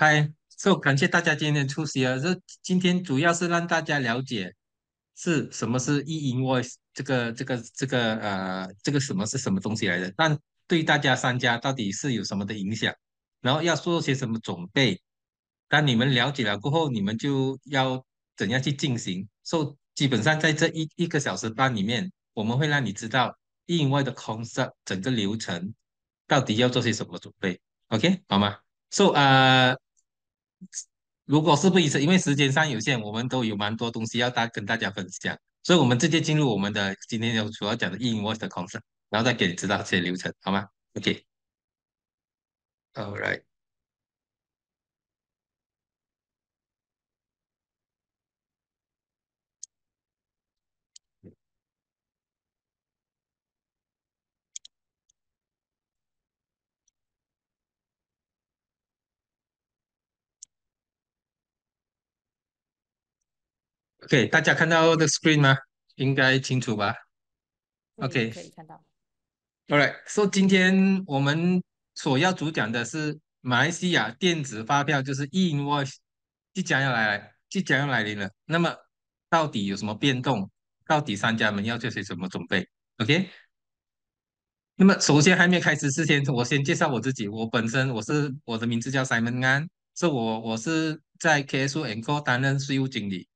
嗨，so 感谢大家今天出席啊！这今天主要是让大家了解是什么是 e-invoice 这个这个这个呃这个什么是什么东西来的，但对大家商家到底是有什么的影响，然后要做些什么准备。当你们了解了过后，你们就要怎样去进行？so 基本上在这一一个小时半里面，我们会让你知道 e-invoice 的 concept 整个流程到底要做些什么准备。OK，好吗？so 啊。如果是不宜迟，因为时间上有限，我们都有蛮多东西要大跟大家分享，所以我们直接进入我们的今天要主要讲的 invoice 的 concept，然后再给你知道这些流程，好吗？OK，All right。OK，大家看到的 screen 吗？应该清楚吧？OK，可以看到。All right，so 今天我们所要主讲的是马来西亚电子发票，就是 e-invoice 即将要来，即将要来临了。那么到底有什么变动？到底商家们要做些什么准备？OK。那么首先还没开始之前，我先介绍我自己。我本身我是我的名字叫 Simon An，是我我是在 KSU Enco 担任税务经理。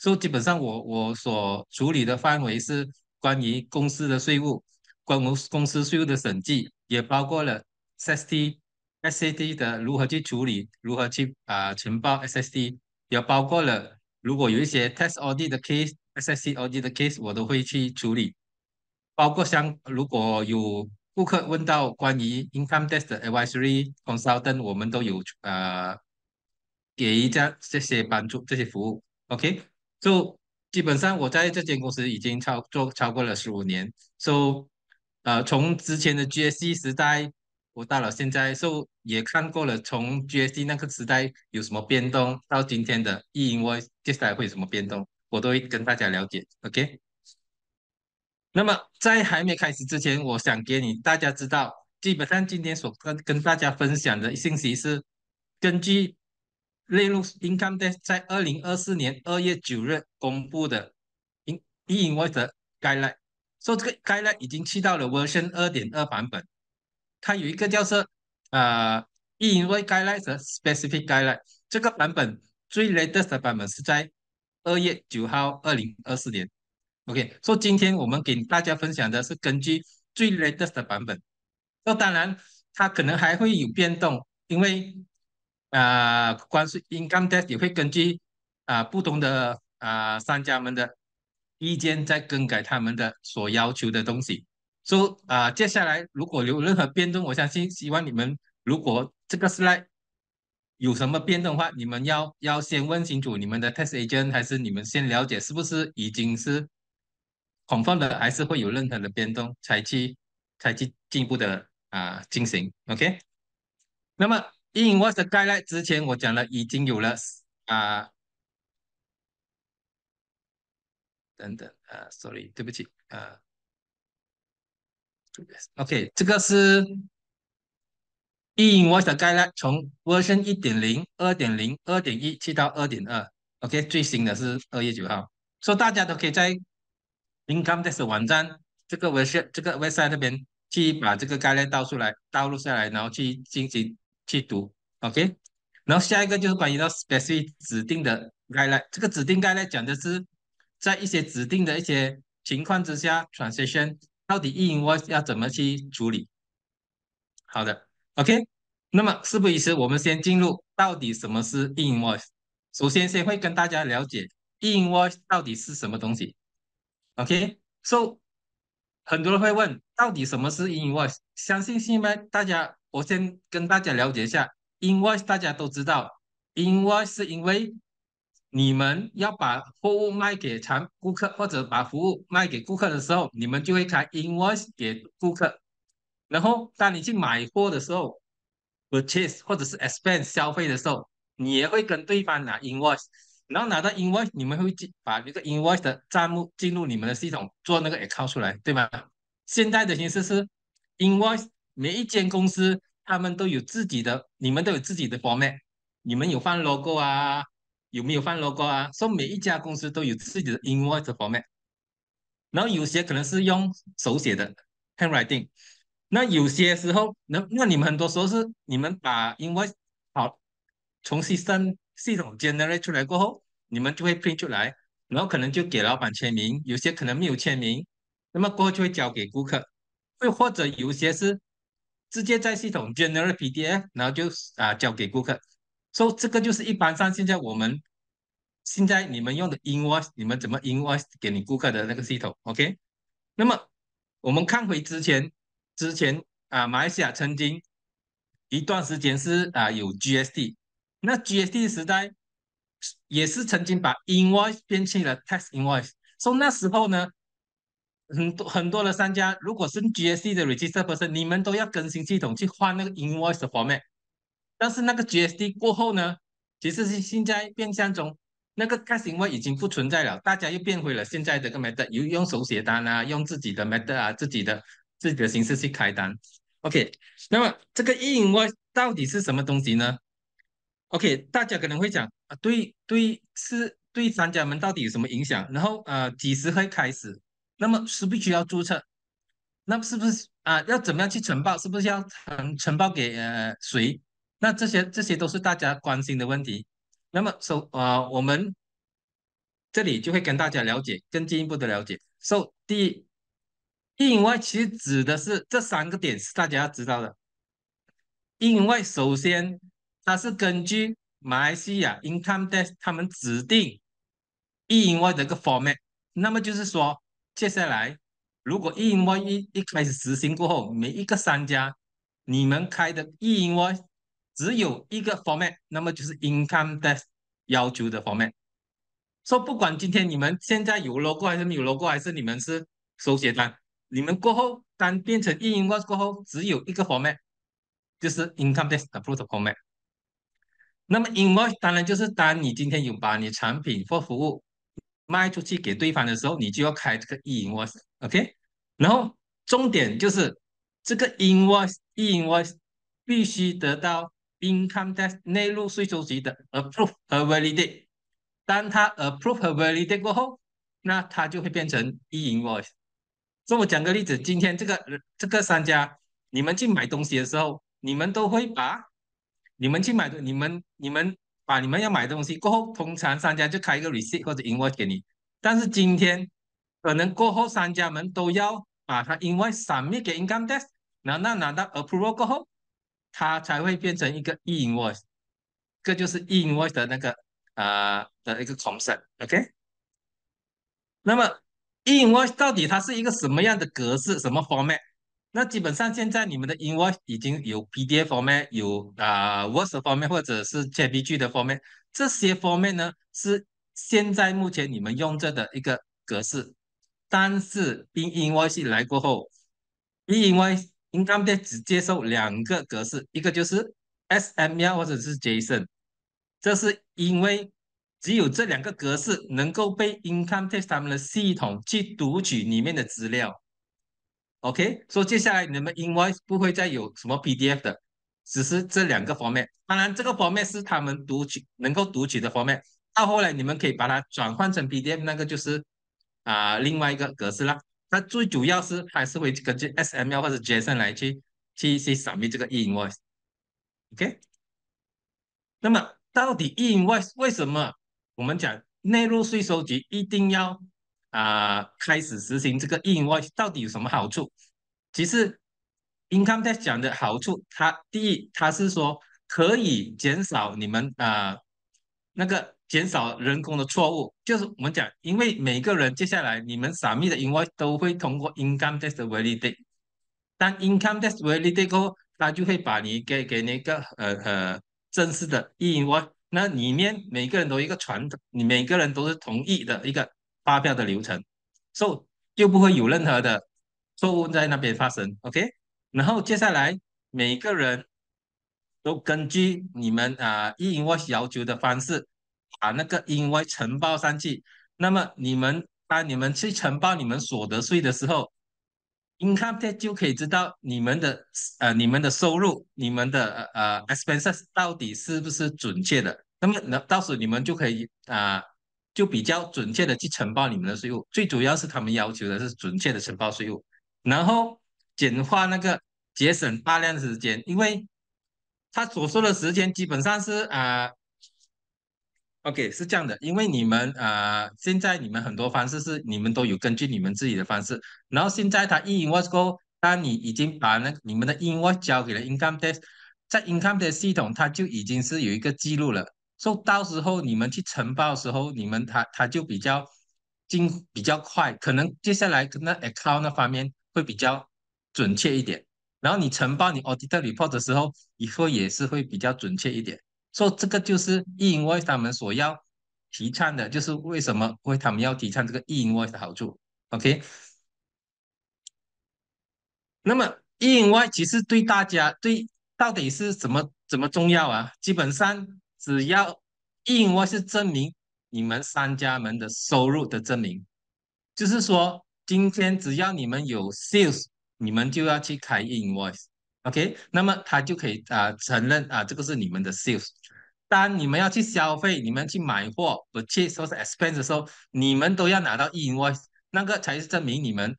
所以基本上我我所处理的范围是关于公司的税务，关于公司税务的审计，也包括了 SST、SAT 的如何去处理，如何去啊呈报 SST，也包括了如果有一些 Tax Audit 的 case、SST Audit 的 case，我都会去处理。包括像如果有顾客问到关于 Income Tax 的 Advisory Consultant，我们都有呃给一家这些帮助这些服务。OK。就基本上我在这间公司已经超做超过了十五年，so 呃从之前的 GSC 时代，我到了现在，so 也看过了从 GSC 那个时代有什么变动，到今天的 e-invoice 接下来会有什么变动，我都会跟大家了解，OK。那么在还没开始之前，我想给你大家知道，基本上今天所跟跟大家分享的信息是根据。列入 Income Tax 在二零二四年二月九日公布的 E-invoice 的 guideline，说这个 guideline 已经去到了 Version 二点二版本。它有一个叫做呃 E-invoice guideline 的 Specific guideline，这个版本最 latest 的版本是在二月九号二零二四年。OK，说今天我们给大家分享的是根据最 latest 的版本。那当然它可能还会有变动，因为啊，关税 income tax 也会根据啊不同的啊商家们的意见在更改他们的所要求的东西。所以啊，接下来如果有任何变动，我相信希望你们如果这个 slide 有什么变动的话，你们要要先问清楚你们的 tax agent，还是你们先了解是不是已经是恐慌的，还是会有任何的变动才去才去进一步的啊进行。OK，那么。E-invoice 的概念之前我讲了，已经有了啊，等等啊，sorry，对不起啊，OK，这个是 E-invoice 的概念，从 Version 一点零、二点零、二点一去到二点二，OK，最新的是二月九号，所以大家都可以在 Income Tax 网站这个文献这个 website 那边去把这个概念导出来、导入下来，然后去进行。去读，OK，然后下一个就是关于到 specific 指定的概念，这个指定概念讲的是在一些指定的一些情况之下，transaction 到底 invoice 要怎么去处理。好的，OK，那么事不宜迟，我们先进入到底什么是 invoice。首先先会跟大家了解 invoice 到底是什么东西。OK，so 很多人会问，到底什么是 invoice？相信现在大家。我先跟大家了解一下，invoice 大家都知道，invoice 是因为你们要把货物卖给产顾客，或者把服务卖给顾客的时候，你们就会开 invoice 给顾客。然后当你去买货的时候，purchase 或者是 expense 消费的时候，你也会跟对方拿 invoice。然后拿到 invoice，你们会进把那个 invoice 的账目进入你们的系统，做那个 account 出来，对吗？现在的形式是 invoice。每一间公司，他们都有自己的，你们都有自己的 format，你们有放 logo 啊？有没有放 logo 啊？说每一家公司都有自己的 invoice format，然后有些可能是用手写的 handwriting，那有些时候，那那你们很多时候是你们把 invoice 好从 system 系统 generate 出来过后，你们就会 print 出来，然后可能就给老板签名，有些可能没有签名，那么过后就会交给顾客，又或者有些是直接在系统 generate PDF，然后就啊交给顾客。所以这个就是一般上现在我们现在你们用的 invoice，你们怎么 invoice 给你顾客的那个系统？OK？那么我们看回之前，之前啊，马来西亚曾经一段时间是啊有 GST，那 GST 时代也是曾经把 invoice 变成了 tax invoice。所以那时候呢，很多很多的商家如果是 GST 的 register person，你们都要更新系统去换那个 invoice 的 format。但是那个 GSD 过后呢，其实是现在变相中那个 cash invoice 已经不存在了，大家又变回了现在这个 method，又用手写单啊，用自己的 method 啊，自己的自己的形式去开单。OK，那么这个 invoice 到底是什么东西呢？OK，大家可能会讲啊，对对，是对商家们到底有什么影响？然后呃，几时会开始？那么是必须要注册？那是不是啊？要怎么样去呈报？是不是要呈呈报给呃谁？那这些这些都是大家关心的问题。那么，首啊，我们这里就会跟大家了解更进一步的了解。So，第一，印外其实指的是这三个点是大家要知道的。印外首先它是根据马来西亚 Income Tax 他们指定印外的一个 format。那么就是说，接下来如果印外一一开始实行过后，每一个商家你们开的印外。只有一个 format，那么就是 income tax 要求的 format。说不管今天你们现在有 logo 还是没有 logo，还是你们是手写单，你们过后单变成 invoice 过后，只有一个 format，就是 income tax approved format。那么 invoice 当然就是当你今天有把你产品或服务卖出去给对方的时候，你就要开这个 invoice，OK？然后重点就是这个 invoice，invoice 必须得到。Income tax 内陆税收局的 approve 和 validate，当它 approve 和 validate 过后，那它就会变成 e-invoice。所以我讲个例子，今天这个这个商家，你们去买东西的时候，你们都会把你们去买的，你们你们把你们要买东西过后，通常商家就开一个 receipt 或者 invoice 给你。但是今天可能过后商家们都要把它 invoice submit 给 income tax，然后那拿到 approval 过后。它才会变成一个 invoice 这就是 invoice 的那个啊的一个 concept，OK？那么 invoice 到底它是一个什么样的格式，什么 format？那基本上现在你们的 invoice 已经有 PDF format，有啊 Word format 或者是 JPG 的 format，这些 format 呢是现在目前你们用着的一个格式，但是 e-invoice 来过后，e-invoice Income tax 只接受两个格式，一个就是 SML 或者是 JSON，这是因为只有这两个格式能够被 Income tax 他们的系统去读取里面的资料。OK，所以接下来你们 Invoice 不会再有什么 PDF 的，只是这两个 format。当然，这个 format 是他们读取能够读取的 format。到后来你们可以把它转换成 PDF，那个就是啊另外一个格式啦。那最主要是还是会根据 SML 或者 JSON 来去去去扫描这个 e-invoice，OK？那么到底 e-invoice 为什么我们讲内陆税收局一定要啊开始实行这个 invoice 到底有什么好处？其实 Income Tax 讲的好处，它第一，它是说可以减少你们啊那个。减少人工的错误，就是我们讲，因为每个人接下来你们扫密的 invoice 都会通过 income tax validate，当 income tax validate 后，他就会把你给给那个呃呃正式的 invoice，那里面每个人都一个传统，你每个人都是同意的一个发票的流程，所以就不会有任何的错误在那边发生，OK？然后接下来每个人都根据你们啊 invoice 要求的方式。把那个因为承包上去，那么你们当你们去承包你们所得税的时候，income tax 就可以知道你们的呃你们的收入、你们的呃 expenses 到底是不是准确的。那么那到时你们就可以啊，就比较准确的去承报你们的税务。最主要是他们要求的是准确的承报税务，然后简化那个节省大量的时间，因为他所说的时间基本上是啊。OK，是这样的，因为你们啊，现在你们很多方式是你们都有根据你们自己的方式，然后现在他 invoice 过，当你已经把那你们的 invoice 交给了 income tax，在 income tax 系统，它就已经是有一个记录了，所以到时候你们去呈报的时候，你们他他就比较进比较快，可能接下来那 account 那方面会比较准确一点，然后你呈报你 audit report 的时候，以后也是会比较准确一点。所以这个就是因为他们所要提倡的，就是为什么为他们要提倡这个因为的好处。OK，那么因为其实对大家对到底是怎么怎么重要啊？基本上只要因为是证明你们商家们的收入的证明，就是说今天只要你们有 sales，你们就要去开 invoice。OK，那么他就可以啊承认啊这个是你们的 sales。当你们要去消费、你们去买货、不去说是 expense 的时候，你们都要拿到 invoice，那个才是证明你们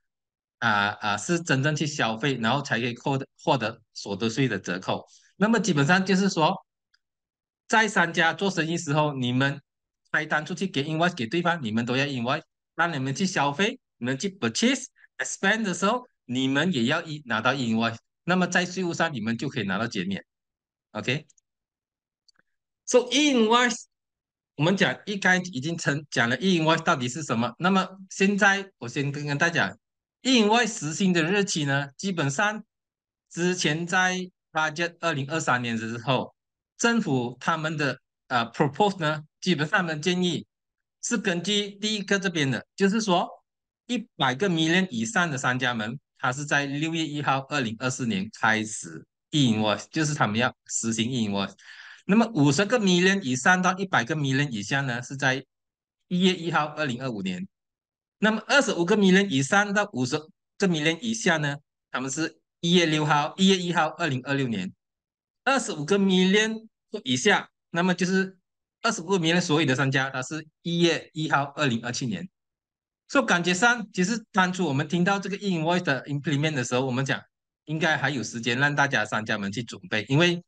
啊啊是真正去消费，然后才可以获得获得所得税的折扣。那么基本上就是说，在商家做生意时候，你们开单出去给 invoice 给对方，你们都要 invoice。让你们去消费、你们去 purchase、expense 的时候，你们也要一拿到 invoice。那么在税务上，你们就可以拿到减免。OK。So invoice，我们讲一该已经成讲了 invoice 到底是什么。那么现在我先跟跟大家讲，invoice 实行的日期呢，基本上之前在八月二零二三年的时候，政府他们的呃 propose 呢，基本上的建议是根据第一个这边的，就是说一百个 million 以上的商家们，他是在六月一号二零二四年开始 in 我就是他们要实行 in 我。那么五十个 million 以上到一百个 million 以下呢，是在一月一号二零二五年。那么二十五个 million 以上到五十个 million 以下呢，他们是一月六号一月一号二零二六年。二十五个 million 以下，那么就是二十五个 million 所有的商家，它是一月一号二零二七年。所以感觉上，其实当初我们听到这个 invoice 的 implement 的时候，我们讲应该还有时间让大家商家们去准备，因为。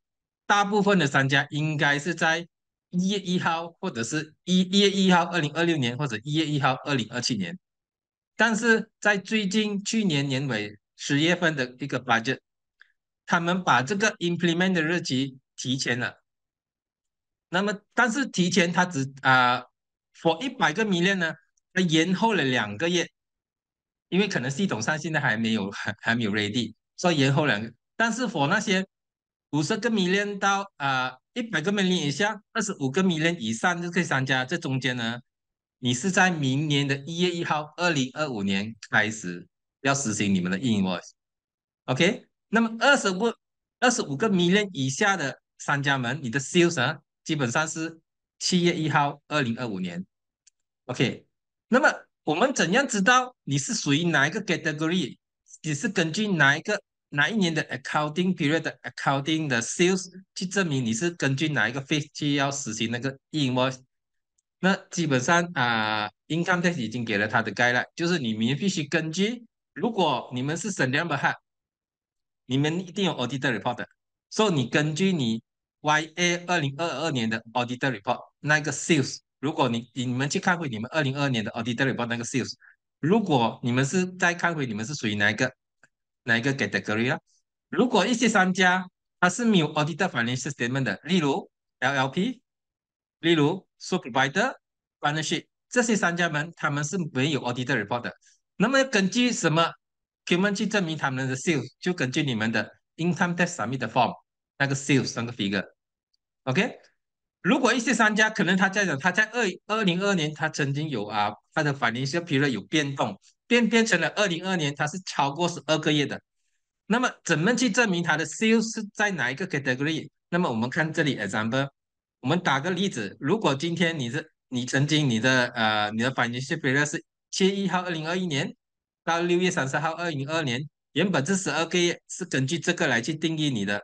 大部分的商家应该是在一月一号，或者是一一月一号二零二六年，或者一月一号二零二七年。但是在最近去年年尾十月份的一个 budget，他们把这个 implement 的日期提前了。那么，但是提前他只啊，for 一百个 million 呢，他延后了两个月，因为可能系统上现在还没有还还没有 ready，所以延后两个。但是 for 那些五十个 million 到啊一百个 million 以下，二十五个 million 以上就可以参加，这中间呢，你是在明年的一月一号，二零二五年开始要实行你们的 invoice，OK？那么二十五二十五个 million 以下的商家们，你的 sales 啊，基本上是七月一号，二零二五年，OK？那么我们怎样知道你是属于哪一个 category？你是根据哪一个？哪一年的 accounting period accounting 的 sales 去证明你是根据哪一个 phase 去要实行那个 invoice？那基本上啊，income tax 已经给了他的 guideline，就是你们必须根据，如果你们是省两百哈，你们一定有 auditor report，所以你根据你 YA 二零二二年的 auditor report 那个 sales，如果你你们去看回你们二零二二年的 auditor report 那个 sales，如果你们是再看回你们是属于哪一个？哪一个 category 啊？如果一些商家他是没有 auditor financial statement 的，例如 LLP，例如 supervisor partnership，这些商家们他们是没有 auditor report 的。那么根据什么他们去证明他们的 sales？就根据你们的 income tax submit 的 form 那个 sales 那个 figure。OK？如果一些商家可能他在讲他在二二零二年他曾经有啊他的 financial period 有变动。变变成了二零二年，它是超过十二个月的。那么怎么去证明它的 sales 是在哪一个 category？那么我们看这里 example，我们打个例子，如果今天你是你曾经你的呃你的 financial period 是七月一号二零二一年到六月三十号二零二二年，原本这十二个月是根据这个来去定义你的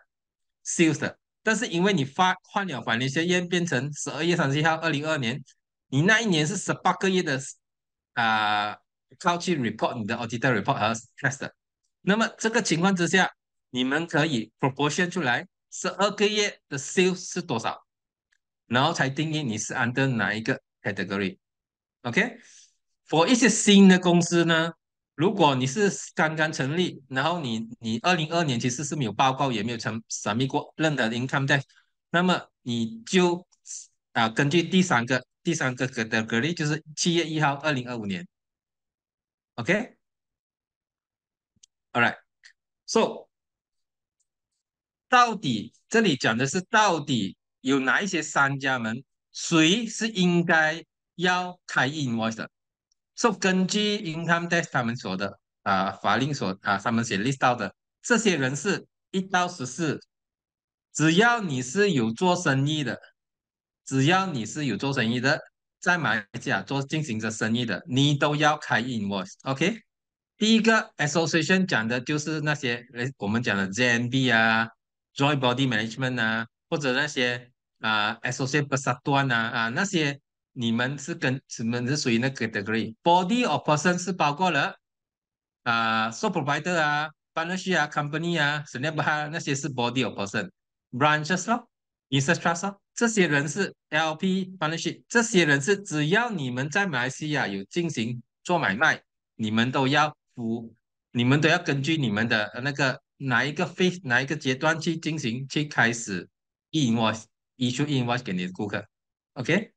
sales 的，但是因为你发换了返利学院变成十二月三十一号二零二二年，你那一年是十八个月的啊，靠去 report 你的 auditor report 和 test。那么这个情况之下，你们可以 proportion 出来十二个月的 sales 是多少，然后才定义你是 under 哪一个 category。OK，for 一些新的公司呢，如果你是刚刚成立，然后你你二零二年其实是没有报告，也没有成 submit 过任何 income tax，那么你就啊根据第三个第三个 category 就是七月一号二零二五年。OK，All right，so 到底这里讲的是到底有哪一些商家们，谁是应该要开 invoice 的？？so 根据 income tax 他们说的啊法令所啊他们写 list 到的这些人是一到十四，只要你是有做生意的，只要你是有做生意的。在马来西亚做进行着生意的，你都要开 invoice，OK？第一个 association 讲的就是那些，我们讲的 JMB 啊，Joint Body Management 啊，或者那些啊 associate persatuan 啊啊那些，你们是跟什么是属于那个 category？Body of person 是包括了啊，sole provider 啊，partnership 啊，company 啊，什么吧？那些是 body of person，branches 咯。i n s t r u c t r 这些人是 LP partnership，这些人是只要你们在马来西亚有进行做买卖，你们都要付，你们都要根据你们的那个哪一个 phase 哪一个阶段去进行去开始 invoice issue invoice 给你的顾客，OK？